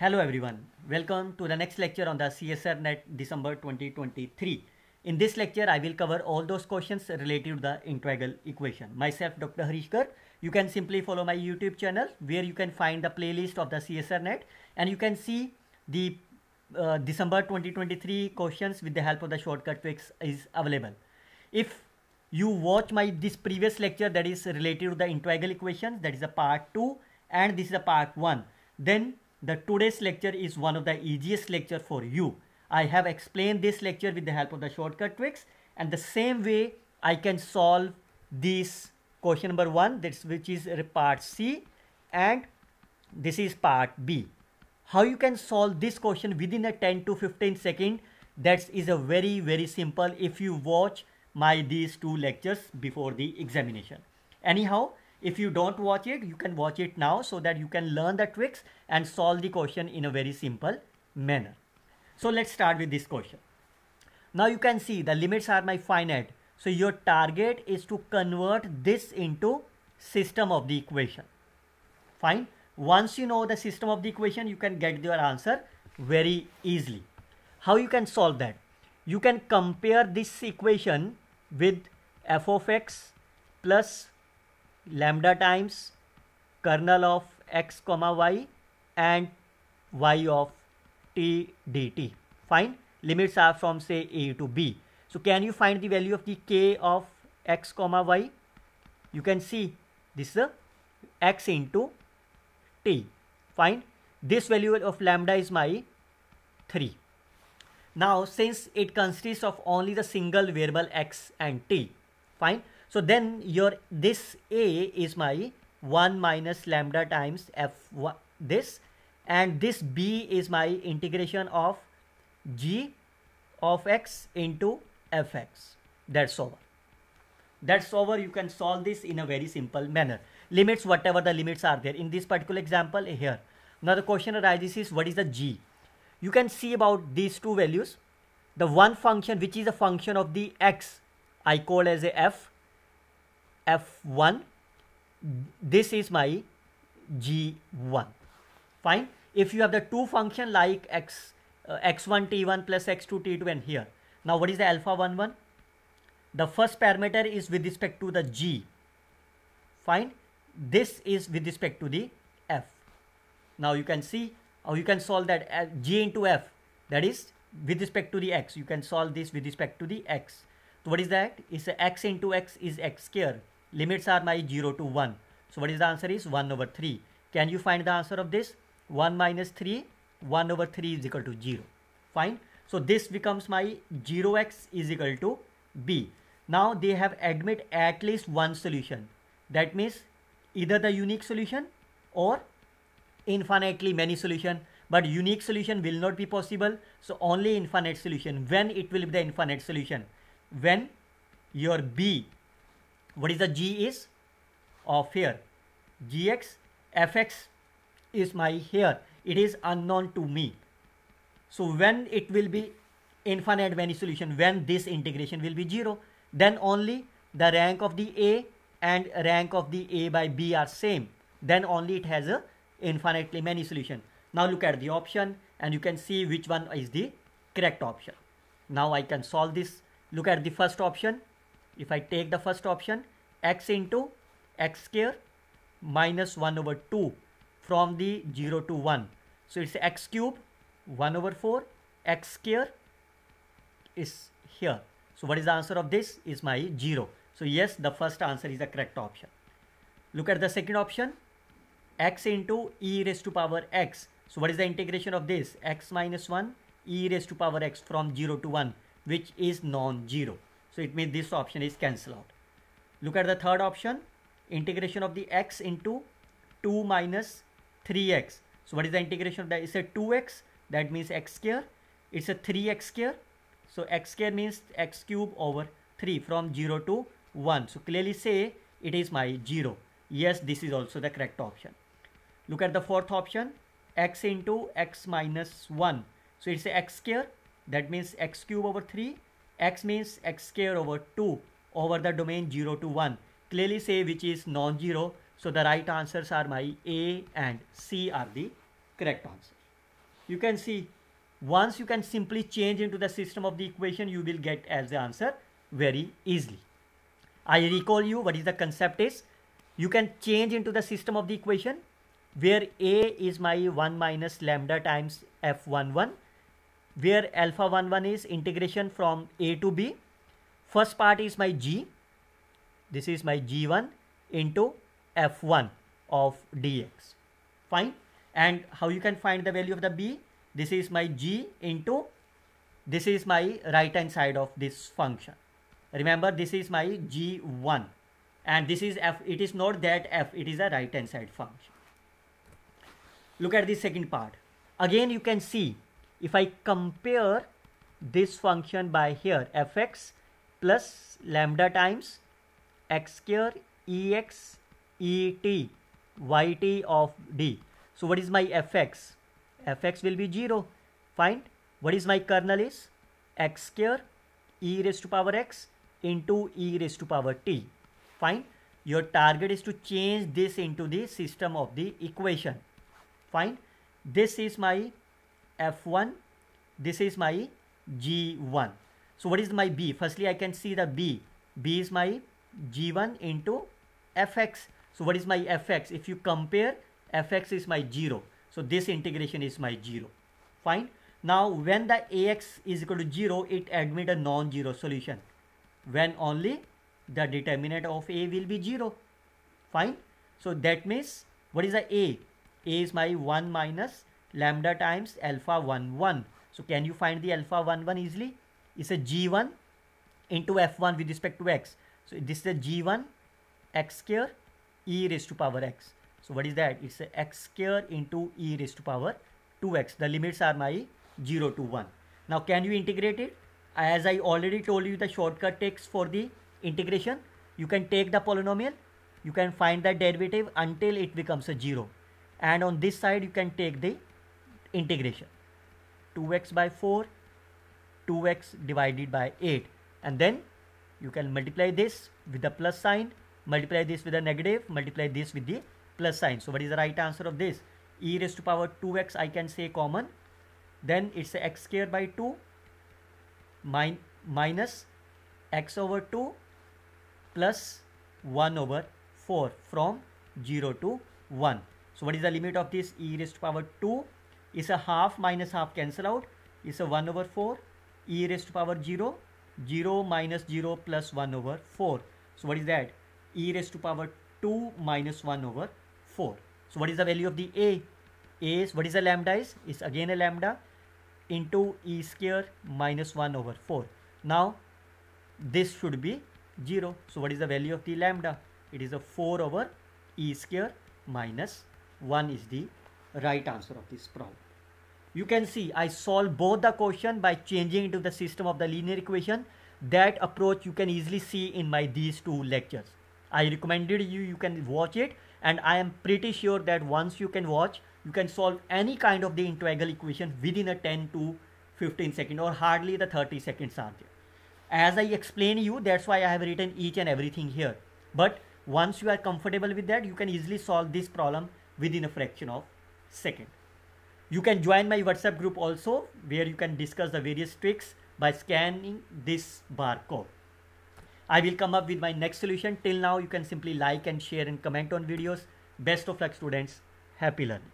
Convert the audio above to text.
Hello everyone, welcome to the next lecture on the CSIR NET December 2023. In this lecture, I will cover all those questions related to the integral equation. Myself, Dr. Harish Garg. You can simply follow my YouTube channel where you can find the playlist of the CSIR NET and you can see the uh, December 2023 questions with the help of the shortcut tricks is available. If you watch my this previous lecture that is related to the integral equations that is a part 2 and this is a part 1 then the today's lecture is one of the easiest lecture for you. I have explained this lecture with the help of the shortcut tricks and the same way I can solve this question number 1 that's which is part C and this is part B. How you can solve this question within a 10 to 15 second that is a very very simple if you watch my these two lectures before the examination. Anyhow if you don't watch it, you can watch it now so that you can learn the tricks and solve the question in a very simple manner. So let's start with this question. Now you can see the limits are my finite. So your target is to convert this into system of the equation. Fine. Once you know the system of the equation, you can get your answer very easily. How you can solve that? You can compare this equation with f of x plus lambda times kernel of x comma y and y of t dt. Fine. Limits are from say a to b. So can you find the value of the k of x comma y? You can see this is a x into t. Fine. This value of lambda is my 3 now since it consists of only the single variable x and t fine so then your this A is my 1 minus lambda times f this and this B is my integration of g of x into fx. That's over. That's over. You can solve this in a very simple manner. Limits whatever the limits are there. In this particular example here. Now the question arises is what is the g? You can see about these two values. The one function which is a function of the x I call as a f f1 this is my g1 fine. If you have the two function like x uh, x1 t1 plus x2 t2 and here. Now what is the alpha 1 1 the first parameter is with respect to the g. Fine. This is with respect to the f. Now you can see how you can solve that as g into f. That is with respect to the x. You can solve this with respect to the x. So what is that? Is x into x is x square limits are my 0 to 1 so what is the answer is 1 over 3 can you find the answer of this? 1 minus 3 1 over 3 is equal to 0 fine. So this becomes my 0x is equal to b. Now they have admit at least one solution. That means either the unique solution or infinitely many solution. But unique solution will not be possible. So only infinite solution. When it will be the infinite solution? When your b what is the g is? Of here. Gx fx is my here. It is unknown to me. So when it will be infinite many solution when this integration will be zero then only the rank of the a and rank of the a by b are same. Then only it has a infinitely many solution. Now look at the option and you can see which one is the correct option. Now i can solve this. Look at the first option if I take the first option x into x square minus 1 over 2 from the 0 to 1. So it's x cube 1 over 4 x square is here. So what is the answer of this is my 0. So yes the first answer is the correct option. Look at the second option x into e raised to power x. So what is the integration of this x minus 1 e raised to power x from 0 to 1 which is non-zero. So it means this option is cancelled out. Look at the third option, integration of the x into 2 minus 3x. So what is the integration of that? It's a 2x, that means x square. It's a 3x square. So x square means x cube over 3 from 0 to 1. So clearly say it is my 0. Yes, this is also the correct option. Look at the fourth option, x into x minus 1. So it's a x square, that means x cube over 3 x means x square over 2 over the domain 0 to 1 clearly say which is non-zero. So the right answers are my a and c are the correct answers you can see once you can simply change into the system of the equation you will get as the answer very easily. I recall you what is the concept is. You can change into the system of the equation where a is my 1 minus lambda times f11 where alpha 11 is integration from a to b. First part is my g. This is my g1 into f1 of dx fine? And how you can find the value of the b? This is my g into this is my right hand side of this function. Remember this is my g1 and this is f it is not that f it is a right hand side function. Look at the second part. Again you can see if i compare this function by here fx plus lambda times x square ex et yt of d. So what is my fx? fx will be 0 find what is my kernel is? x square e raised to power x into e raised to power t. Fine. Your target is to change this into the system of the equation. Fine. This is my f1 this is my g1 so what is my b firstly i can see the b b is my g1 into fx so what is my fx if you compare fx is my 0 so this integration is my 0. Fine. Now when the ax is equal to 0, it admit a non-zero solution. When only the determinant of a will be 0. Fine. So that means what is the a? a is my 1 minus lambda times alpha 1 1. So can you find the alpha 1 1 easily? It's a g1 into f1 with respect to x. So this is a g1 x square e raised to power x. So what is that? It's a x square into e raised to power 2x. The limits are my 0 to 1. Now can you integrate it? As I already told you the shortcut takes for the integration. You can take the polynomial. You can find the derivative until it becomes a 0. And on this side you can take the integration. 2x by 4, 2x divided by 8. And then you can multiply this with the plus sign, multiply this with the negative, multiply this with the plus sign. So what is the right answer of this? e raised to power 2x I can say common. Then it's x square by 2 min minus x over 2 plus 1 over 4 from 0 to 1. So what is the limit of this e raised to power 2? Is a half minus half cancel out. Is a 1 over 4. e raised to power 0. 0 minus 0 plus 1 over 4. So what is that? e raised to power 2 minus 1 over 4. So what is the value of the A? A is, what is the lambda is? Is again a lambda into E square minus 1 over 4. Now this should be 0. So what is the value of the lambda? It is a 4 over E square minus 1 is the right answer of this problem. You can see I solve both the question by changing into the system of the linear equation. That approach you can easily see in my these two lectures. I recommended you, you can watch it and I am pretty sure that once you can watch you can solve any kind of the integral equation within a 10 to 15 second or hardly the 30 seconds are there. As I explain you that's why I have written each and everything here but once you are comfortable with that you can easily solve this problem within a fraction of second. You can join my WhatsApp group also where you can discuss the various tricks by scanning this barcode. I will come up with my next solution. Till now, you can simply like and share and comment on videos. Best of luck students. Happy learning.